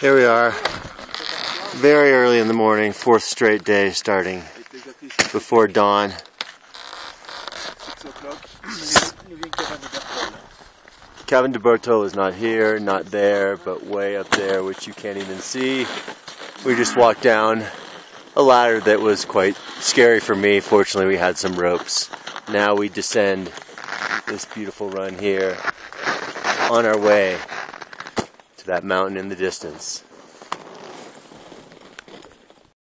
Here we are, very early in the morning, fourth straight day starting before dawn. Cabane de Bertol is not here, not there, but way up there, which you can't even see. We just walked down a ladder that was quite scary for me. Fortunately, we had some ropes. Now we descend this beautiful run here on our way that mountain in the distance.